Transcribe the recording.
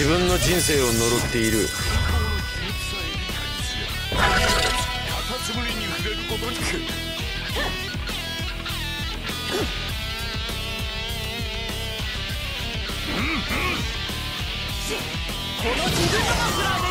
自分の人生を呪っている。この自分のスラー